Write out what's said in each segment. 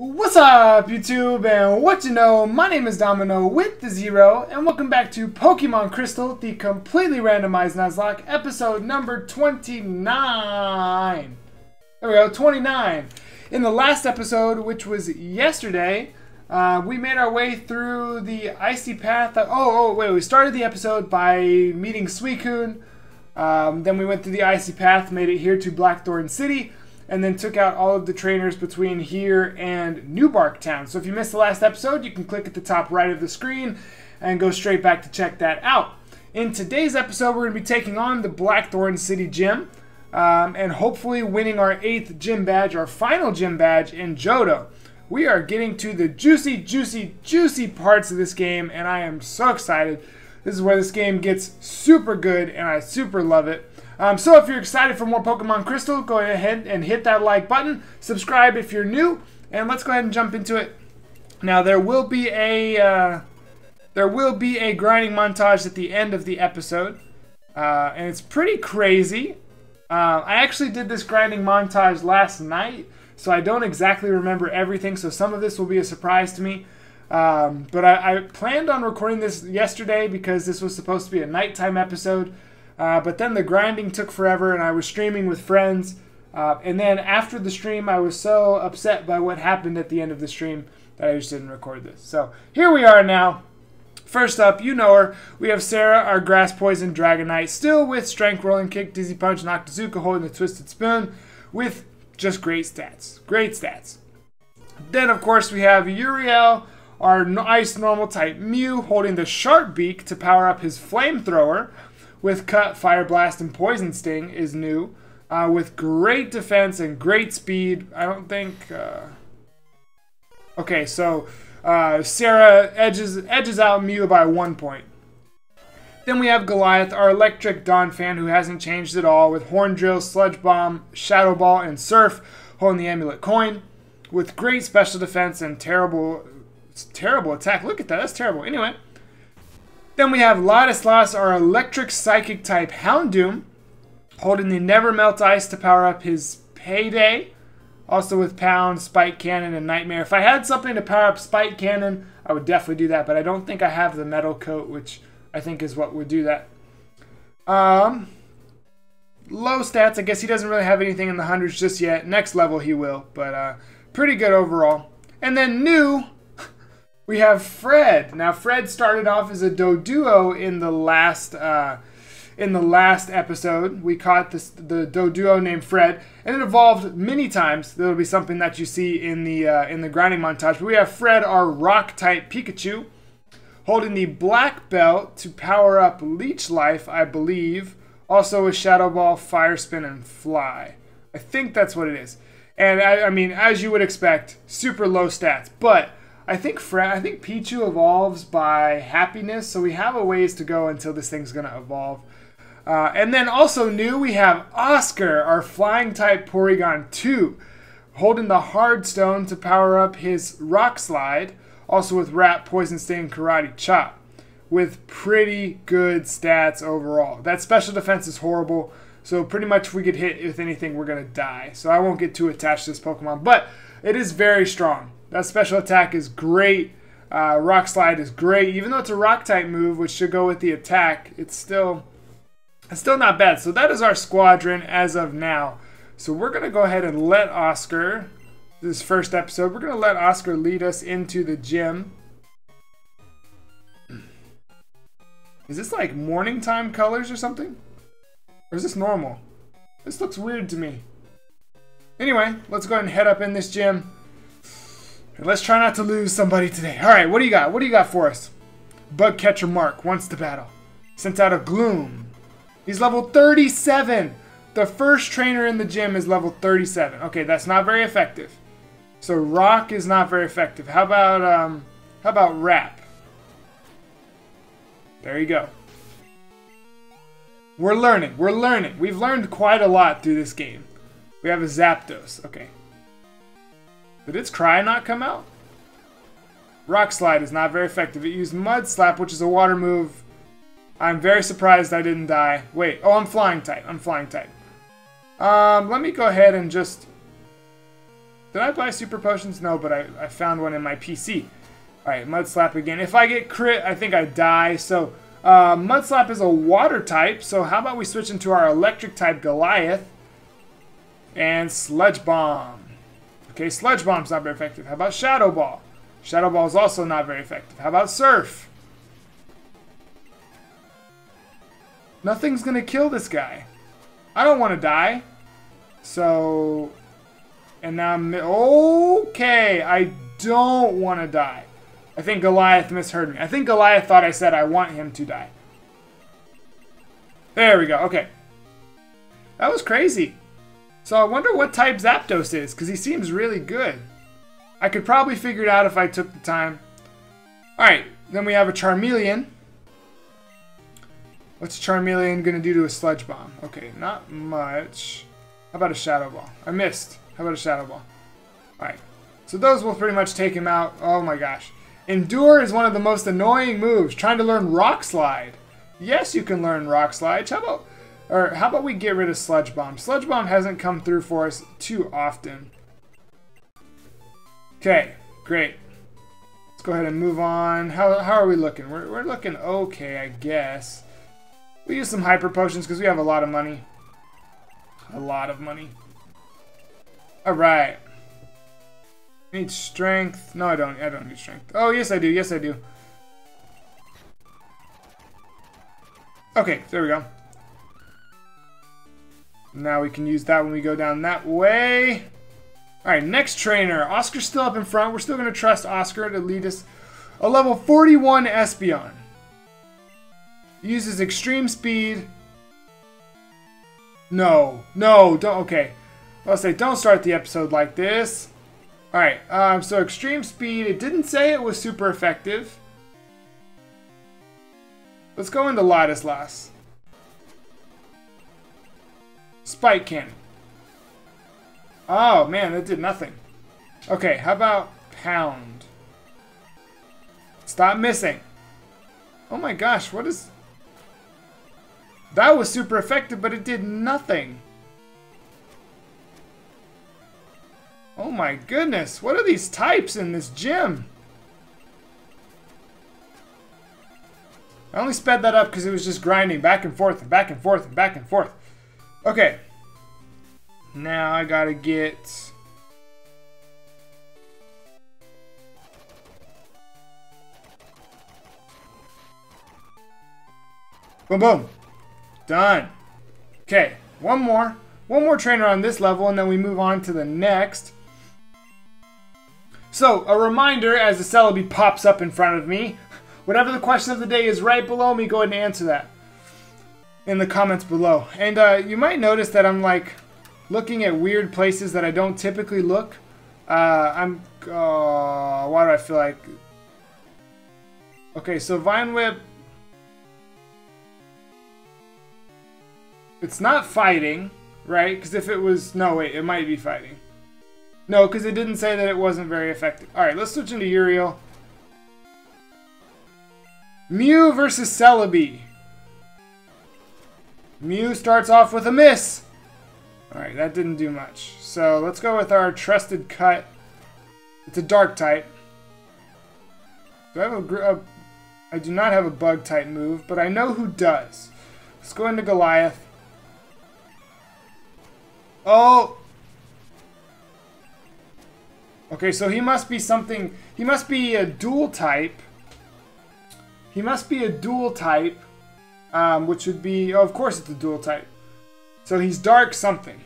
What's up, YouTube, and what you know? My name is Domino with the Zero, and welcome back to Pokemon Crystal, the completely randomized Nuzlocke, episode number 29. There we go, 29. In the last episode, which was yesterday, uh, we made our way through the icy path. oh, oh, wait, we started the episode by meeting Suicune. Um, then we went through the icy path, made it here to Blackthorn City and then took out all of the trainers between here and New Bark Town. So if you missed the last episode, you can click at the top right of the screen and go straight back to check that out. In today's episode, we're going to be taking on the Blackthorn City Gym um, and hopefully winning our eighth gym badge, our final gym badge in Johto. We are getting to the juicy, juicy, juicy parts of this game, and I am so excited. This is where this game gets super good, and I super love it. Um, so if you're excited for more Pokemon Crystal, go ahead and hit that like button. Subscribe if you're new, and let's go ahead and jump into it. Now there will be a uh, there will be a grinding montage at the end of the episode, uh, and it's pretty crazy. Uh, I actually did this grinding montage last night, so I don't exactly remember everything. So some of this will be a surprise to me. Um, but I, I planned on recording this yesterday because this was supposed to be a nighttime episode. Uh, but then the grinding took forever, and I was streaming with friends. Uh, and then after the stream, I was so upset by what happened at the end of the stream that I just didn't record this. So here we are now. First up, you know her. We have Sarah, our Grass Poison Dragonite, still with Strength, Rolling Kick, Dizzy Punch, Octazooka holding the Twisted Spoon, with just great stats. Great stats. Then, of course, we have Uriel, our Ice Normal type Mew, holding the Sharp Beak to power up his Flamethrower, with Cut, Fire Blast, and Poison Sting is new. Uh, with great defense and great speed. I don't think. Uh... Okay, so uh, Sarah edges edges out Mew by one point. Then we have Goliath, our electric Donphan, who hasn't changed at all, with Horn Drill, Sludge Bomb, Shadow Ball, and Surf holding the Amulet Coin, with great special defense and terrible, terrible attack. Look at that, that's terrible. Anyway, then we have Ladislas, our electric psychic type Houndoom, holding the Never Melt Ice to power up his Payday. Also with Pound, Spike Cannon, and Nightmare. If I had something to power up Spike Cannon, I would definitely do that, but I don't think I have the Metal Coat, which I think is what would do that. Um, low stats, I guess he doesn't really have anything in the hundreds just yet. Next level he will, but uh, pretty good overall. And then new, we have Fred. Now Fred started off as a Doduo in the last uh, in the last episode. We caught this, the Doduo named Fred, and it evolved many times. That'll be something that you see in the uh, in the grinding montage. But we have Fred, our Rock type Pikachu, holding the Black Belt to power up Leech Life, I believe. Also with Shadow Ball, Fire Spin, and Fly. I think that's what it is. And I, I mean, as you would expect, super low stats, but I think Fred, I think Pichu evolves by happiness, so we have a ways to go until this thing's gonna evolve. Uh, and then also new, we have Oscar, our flying type Porygon 2, holding the Hard Stone to power up his Rock Slide, also with Wrap, Poison Sting, Karate Chop, with pretty good stats overall. That special defense is horrible, so pretty much if we get hit with anything, we're gonna die. So I won't get too attached to this Pokemon, but it is very strong. That special attack is great. Uh, rock slide is great, even though it's a rock type move, which should go with the attack. It's still, it's still not bad. So that is our squadron as of now. So we're gonna go ahead and let Oscar, this first episode, we're gonna let Oscar lead us into the gym. Is this like morning time colors or something? Or is this normal? This looks weird to me. Anyway, let's go ahead and head up in this gym. Let's try not to lose somebody today. Alright, what do you got? What do you got for us? Bug Catcher Mark wants to battle. Sent out of Gloom. He's level 37. The first trainer in the gym is level 37. Okay, that's not very effective. So Rock is not very effective. How about um how about Wrap? There you go. We're learning. We're learning. We've learned quite a lot through this game. We have a Zapdos. Okay. Did its cry not come out? Rock Slide is not very effective. It used Mud Slap, which is a water move. I'm very surprised I didn't die. Wait, oh, I'm flying type. I'm flying type. Um, let me go ahead and just... Did I buy super potions? No, but I, I found one in my PC. Alright, Mud Slap again. If I get crit, I think I die. So, uh, Mud Slap is a water type. So how about we switch into our electric type Goliath. And Sludge Bomb. Okay, Sludge Bomb's not very effective. How about Shadow Ball? Shadow Ball is also not very effective. How about Surf? Nothing's gonna kill this guy. I don't want to die. So, and now I'm, okay, I don't want to die. I think Goliath misheard me. I think Goliath thought I said I want him to die. There we go, okay. That was crazy. So I wonder what type Zapdos is, because he seems really good. I could probably figure it out if I took the time. Alright, then we have a Charmeleon. What's Charmeleon gonna do to a Sludge Bomb? Okay, not much. How about a Shadow Ball? I missed. How about a Shadow Ball? Alright. So those will pretty much take him out. Oh my gosh. Endure is one of the most annoying moves. Trying to learn Rock Slide. Yes, you can learn Rock Slide. How about, or how about we get rid of Sludge Bomb? Sludge Bomb hasn't come through for us too often. Okay, great. Let's go ahead and move on. How, how are we looking? We're, we're looking okay, I guess. We use some hyper potions because we have a lot of money. A lot of money. Alright. Need strength. No, I don't. I don't need strength. Oh, yes, I do. Yes, I do. Okay, there we go. Now we can use that when we go down that way. Alright, next trainer. Oscar's still up in front. We're still going to trust Oscar to lead us. A level 41 Espeon. Uses extreme speed. No. No, don't. Okay. I'll say, don't start the episode like this. Alright, um, so extreme speed. It didn't say it was super effective. Let's go into Ladislaus. Spike Cannon. Oh, man, that did nothing. Okay, how about Pound? Stop missing. Oh my gosh, what is... That was super effective, but it did nothing. Oh my goodness, what are these types in this gym? I only sped that up because it was just grinding back and forth and back and forth and back and forth. Okay. Now I gotta get... Boom, boom. Done. Okay, one more. One more trainer on this level, and then we move on to the next. So, a reminder as the Celebi pops up in front of me. Whatever the question of the day is right below me, go ahead and answer that in the comments below. And uh, you might notice that I'm like looking at weird places that I don't typically look. Uh, I'm. Uh, why do I feel like. Okay, so Vine Whip It's not fighting, right? Because if it was... No, wait, it might be fighting. No, because it didn't say that it wasn't very effective. Alright, let's switch into Uriel. Mew versus Celebi. Mew starts off with a miss. Alright, that didn't do much. So let's go with our trusted cut. It's a dark type. Do I have a, a uh, I do not have a bug type move, but I know who does. Let's go into Goliath. Oh! Okay, so he must be something... He must be a dual type. He must be a dual type, um, which would be... Oh, of course it's a dual type. So he's dark something.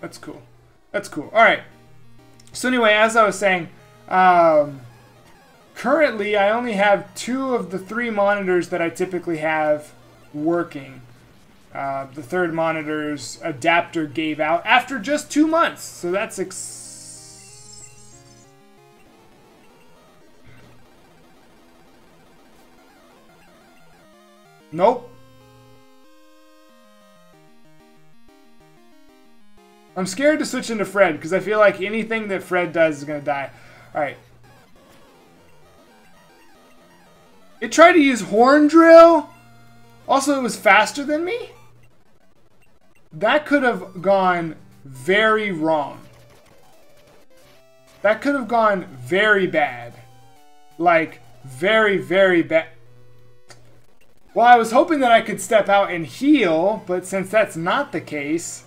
That's cool. That's cool. Alright. So anyway, as I was saying, um, currently I only have two of the three monitors that I typically have working. Uh, the third monitor's adapter gave out after just two months. So that's Nope. I'm scared to switch into Fred because I feel like anything that Fred does is going to die. Alright. It tried to use Horn Drill. Also, it was faster than me. That could have gone very wrong. That could have gone very bad. Like, very, very bad. Well, I was hoping that I could step out and heal, but since that's not the case,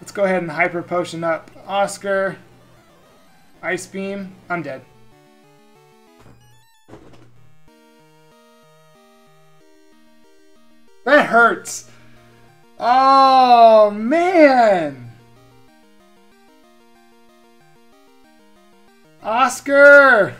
let's go ahead and Hyper Potion up Oscar. Ice Beam. I'm dead. That hurts. Oh, man. Oscar.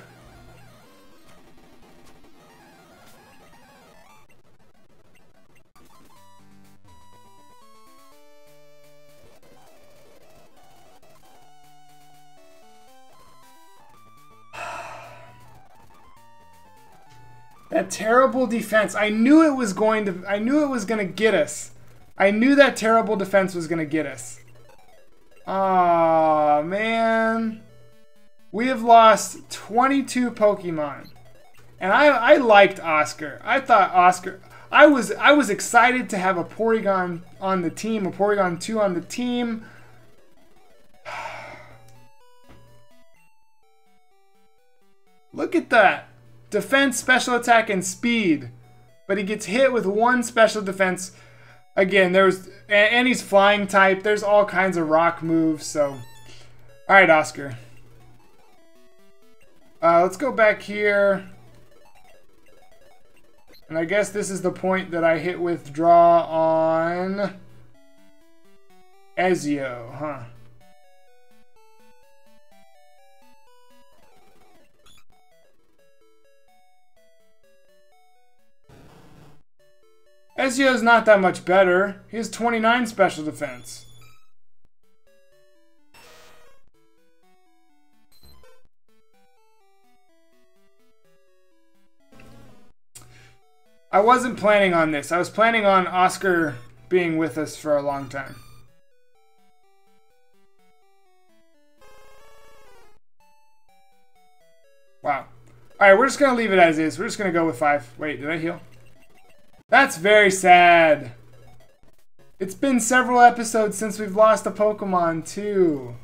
That terrible defense. I knew it was going to I knew it was going to get us. I knew that terrible defense was going to get us. Oh, man. We have lost 22 Pokemon. And I I liked Oscar. I thought Oscar I was I was excited to have a Porygon on the team, a Porygon 2 on the team. Look at that. Defense, special attack, and speed. But he gets hit with one special defense. Again, there's and he's flying type. There's all kinds of rock moves. So, all right, Oscar. Uh, let's go back here. And I guess this is the point that I hit withdraw on Ezio, huh? Ezio's not that much better. He has 29 special defense. I wasn't planning on this. I was planning on Oscar being with us for a long time. Wow. Alright, we're just going to leave it as is. We're just going to go with five. Wait, did I heal? That's very sad. It's been several episodes since we've lost a Pokemon, too.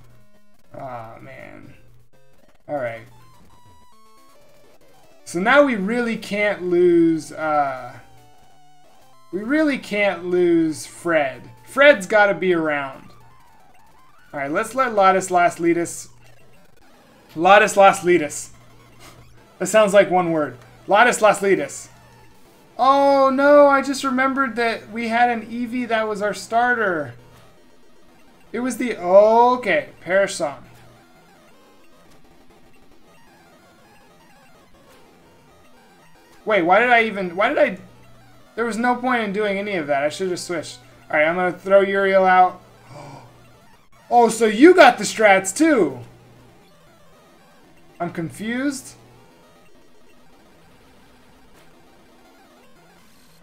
Aw, oh, man. Alright. So now we really can't lose, uh... We really can't lose Fred. Fred's gotta be around. Alright, let's let Ladislaus lead us. Ladislaus lead us. That sounds like one word. Ladislaus lead us. Oh no, I just remembered that we had an Eevee that was our starter. It was the... Oh, okay, Perish Song. Wait, why did I even... Why did I... There was no point in doing any of that. I should have switched. Alright, I'm going to throw Uriel out. Oh, so you got the strats too. I'm confused.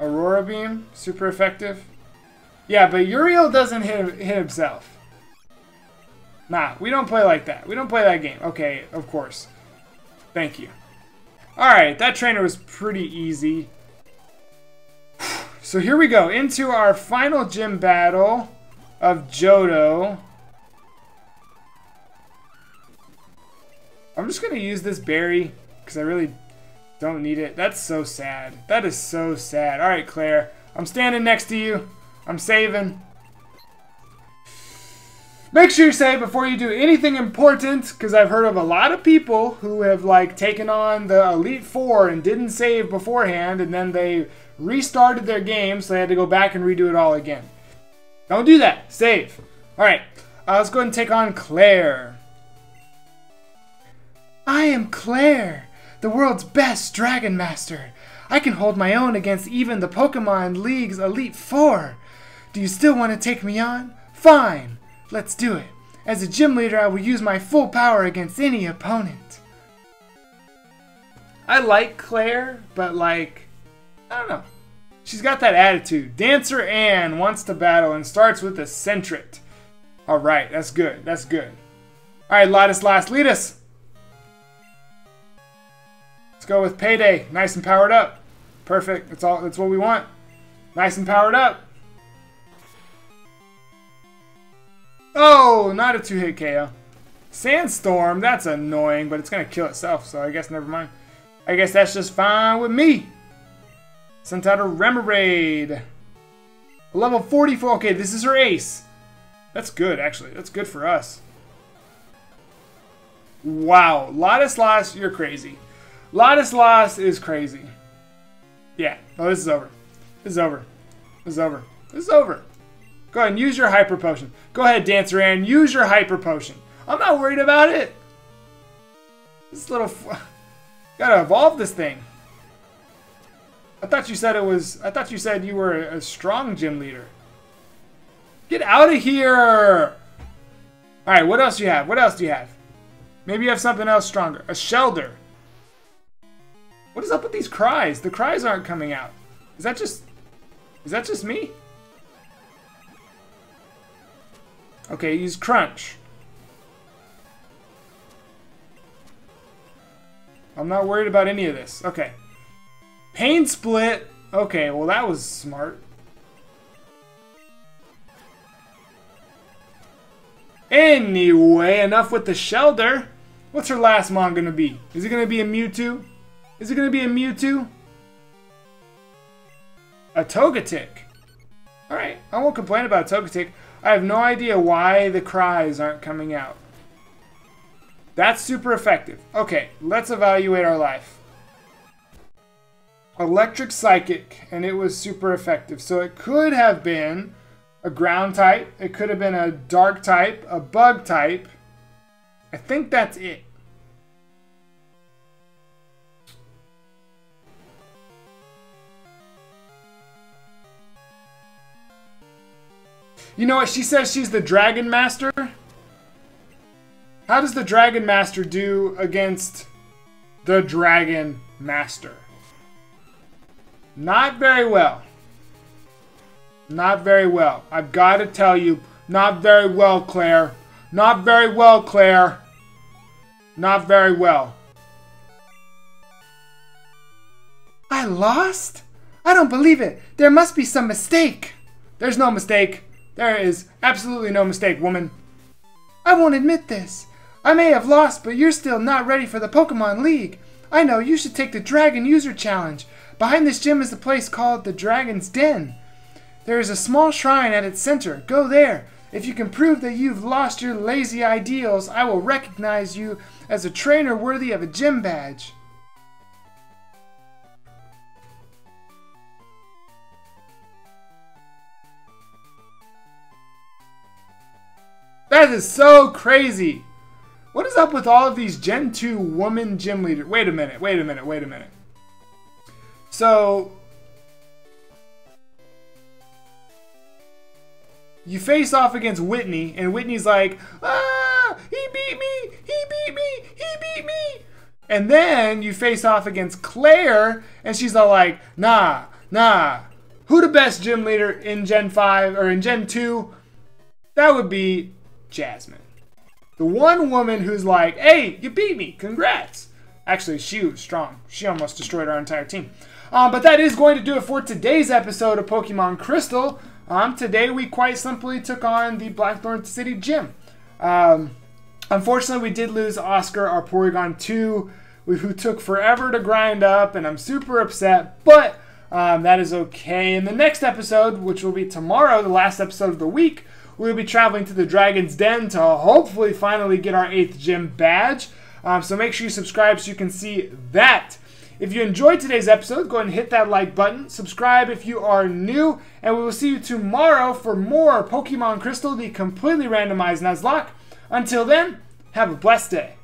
Aurora Beam, super effective. Yeah, but Uriel doesn't hit, hit himself. Nah, we don't play like that. We don't play that game. Okay, of course. Thank you. Alright, that trainer was pretty easy. So here we go, into our final gym battle of Johto. I'm just going to use this berry, because I really don't need it. That's so sad. That is so sad. Alright, Clair. I'm standing next to you. I'm saving. Make sure you save before you do anything important, because I've heard of a lot of people who have like taken on the Elite Four and didn't save beforehand, and then they restarted their game, so they had to go back and redo it all again. Don't do that. Save. Alright, uh, let's go ahead and take on Clair. I am Clair the world's best Dragon Master. I can hold my own against even the Pokemon League's Elite Four. Do you still want to take me on? Fine, let's do it. As a gym leader, I will use my full power against any opponent. I like Clair, but like, I don't know. She's got that attitude. Dancer Anne wants to battle and starts with a Sentret. Alright, that's good. That's good. Alright, Ladislaus, lead us. Let's go with Payday. Nice and powered up. Perfect. That's all. That's what we want. Nice and powered up. Oh, not a two-hit KO. Sandstorm, that's annoying, but it's gonna kill itself, so I guess never mind. I guess that's just fine with me. Sent out a Remoraid. Level 44. Okay, this is her ace. That's good, actually. That's good for us. Wow. Ladislas, you're crazy. Ladislas is crazy. Yeah. Oh, this is over. This is over. This is over. This is over. Go ahead and use your Hyper Potion. Go ahead, Dancer Aaron. Use your Hyper Potion. I'm not worried about it. This little... Gotta evolve this thing. I thought you said it was... I thought you said you were a strong gym leader. Get out of here! Alright, what else do you have? What else do you have? Maybe you have something else stronger. A Shellder. What is up with these cries? The cries aren't coming out. Is that just... Is that just me? Okay, use Crunch. I'm not worried about any of this. Okay. Pain Split. Okay, well that was smart. Anyway, enough with the Shellder. What's her last mon gonna be? Is it gonna be a Mewtwo? Is it gonna be a Mewtwo? A Togetic. Alright, I won't complain about Togetic. I have no idea why the cries aren't coming out. That's super effective. Okay, let's evaluate our life. Electric Psychic, and it was super effective. So it could have been a ground type. It could have been a dark type, a bug type. I think that's it. You know what? She says she's the Dragon Master. How does the Dragon Master do against the Dragon Master? Not very well. Not very well. I've got to tell you, not very well, Clair. Not very well, Clair. Not very well. I lost? I don't believe it. There must be some mistake. There's no mistake. There is absolutely no mistake, woman. I won't admit this. I may have lost, but you're still not ready for the Pokemon League. I know, you should take the Dragon User Challenge. Behind this gym is a place called the Dragon's Den. There is a small shrine at its center. Go there. If you can prove that you've lost your lazy ideals, I will recognize you as a trainer worthy of a gym badge. That is so crazy. What is up with all of these Gen 2 woman gym leaders? Wait a minute, wait a minute, wait a minute. So, you face off against Whitney, and Whitney's like, ah, he beat me, he beat me, he beat me. And then you face off against Clair, and she's all like, nah, nah. Who the best gym leader in Gen 5 or in Gen 2? That would be Jasmine. The one woman who's like, hey, you beat me, congrats. Actually, she was strong. She almost destroyed our entire team. Um, but that is going to do it for today's episode of Pokemon Crystal. Um, today we quite simply took on the Blackthorn City Gym. Um, unfortunately, we did lose Oscar, our Porygon 2, who took forever to grind up, and I'm super upset, but um, that is okay. In the next episode, which will be tomorrow, the last episode of the week, we'll be traveling to the Dragon's Den to hopefully finally get our 8th gym badge. Um, so make sure you subscribe so you can see that. If you enjoyed today's episode, go ahead and hit that like button. Subscribe if you are new, and we will see you tomorrow for more Pokemon Crystal, the completely randomized Nuzlocke. Until then, have a blessed day.